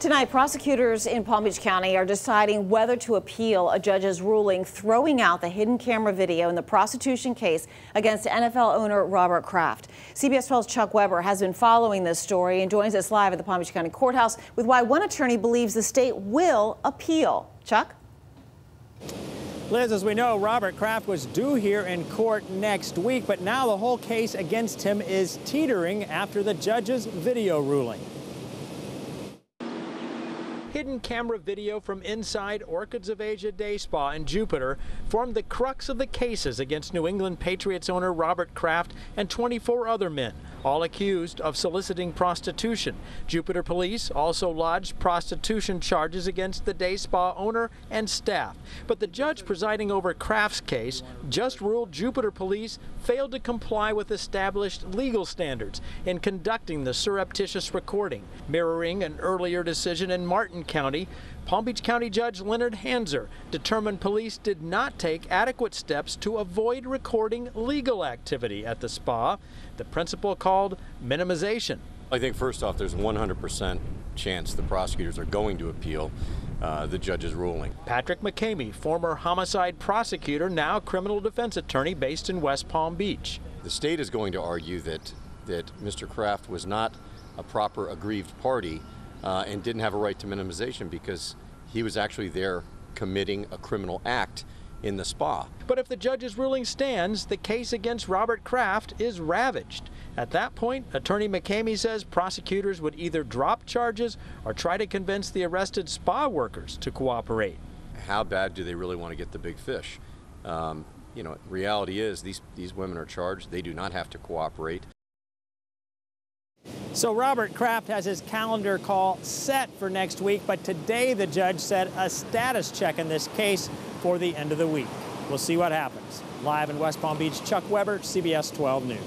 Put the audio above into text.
Tonight, prosecutors in Palm Beach County are deciding whether to appeal a judge's ruling throwing out the hidden camera video in the prostitution case against NFL owner Robert Kraft. CBS 12's Chuck Weber has been following this story and joins us live at the Palm Beach County Courthouse with why one attorney believes the state will appeal. Chuck? Liz, as we know, Robert Kraft was due here in court next week, but now the whole case against him is teetering after the judge's video ruling. Hidden camera video from inside Orchids of Asia Day Spa in Jupiter formed the crux of the cases against New England Patriots owner Robert Kraft and 24 other men, all accused of soliciting prostitution. Jupiter police also lodged prostitution charges against the day spa owner and staff. But the judge presiding over Kraft's case just ruled Jupiter police failed to comply with established legal standards in conducting the surreptitious recording, mirroring an earlier decision in Martin County, Palm Beach County Judge Leonard Hanser determined police did not take adequate steps to avoid recording legal activity at the spa, the principle called minimization. I think first off, there's 100% chance the prosecutors are going to appeal uh, the judge's ruling. Patrick McKamey, former homicide prosecutor, now criminal defense attorney based in West Palm Beach. The state is going to argue that, that Mr. Kraft was not a proper aggrieved party uh, and didn't have a right to minimization because he was actually there committing a criminal act in the spa. But if the judge's ruling stands, the case against Robert Kraft is ravaged. At that point, Attorney McKamey says prosecutors would either drop charges or try to convince the arrested spa workers to cooperate. How bad do they really want to get the big fish? Um, you know, reality is these, these women are charged. They do not have to cooperate. So Robert Kraft has his calendar call set for next week, but today the judge set a status check in this case for the end of the week. We'll see what happens. Live in West Palm Beach, Chuck Weber, CBS 12 News.